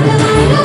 the light